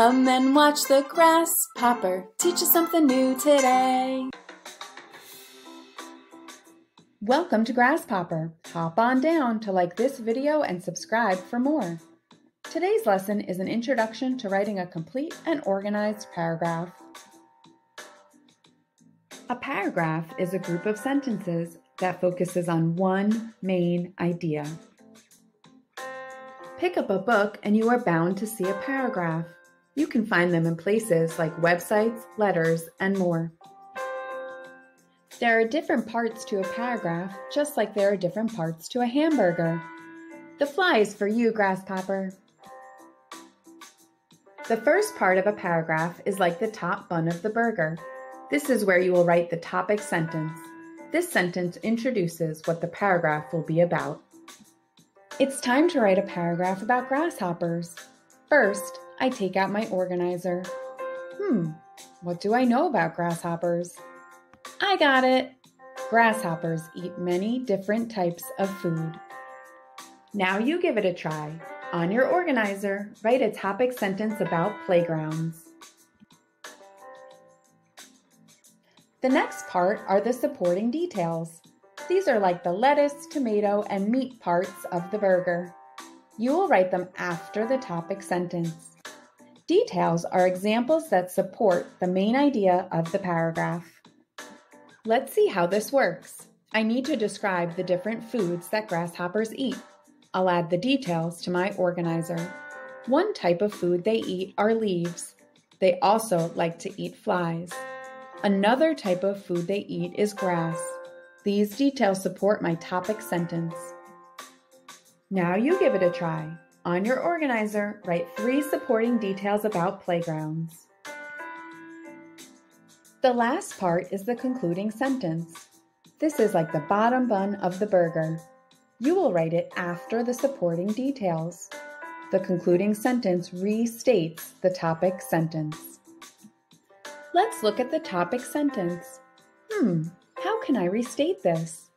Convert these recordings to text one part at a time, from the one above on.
Come and watch the grasshopper teach us something new today. Welcome to GRASPhopper. Hop on down to like this video and subscribe for more. Today's lesson is an introduction to writing a complete and organized paragraph. A paragraph is a group of sentences that focuses on one main idea. Pick up a book and you are bound to see a paragraph. You can find them in places like websites, letters, and more. There are different parts to a paragraph, just like there are different parts to a hamburger. The fly is for you, Grasshopper. The first part of a paragraph is like the top bun of the burger. This is where you will write the topic sentence. This sentence introduces what the paragraph will be about. It's time to write a paragraph about grasshoppers. First, I take out my organizer. Hmm, what do I know about grasshoppers? I got it! Grasshoppers eat many different types of food. Now you give it a try. On your organizer, write a topic sentence about playgrounds. The next part are the supporting details. These are like the lettuce, tomato, and meat parts of the burger. You will write them after the topic sentence. Details are examples that support the main idea of the paragraph. Let's see how this works. I need to describe the different foods that grasshoppers eat. I'll add the details to my organizer. One type of food they eat are leaves. They also like to eat flies. Another type of food they eat is grass. These details support my topic sentence. Now you give it a try. On your organizer, write three supporting details about playgrounds. The last part is the concluding sentence. This is like the bottom bun of the burger. You will write it after the supporting details. The concluding sentence restates the topic sentence. Let's look at the topic sentence. Hmm, how can I restate this?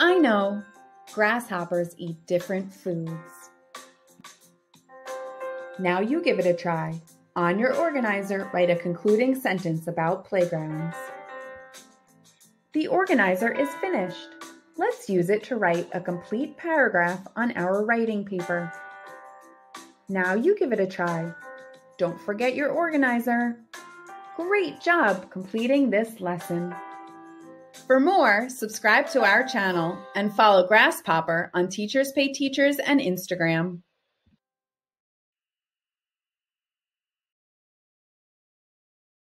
I know, grasshoppers eat different foods. Now you give it a try. On your organizer, write a concluding sentence about playgrounds. The organizer is finished. Let's use it to write a complete paragraph on our writing paper. Now you give it a try. Don't forget your organizer. Great job completing this lesson. For more, subscribe to our channel and follow GRASPhopper on Teachers Pay Teachers and Instagram.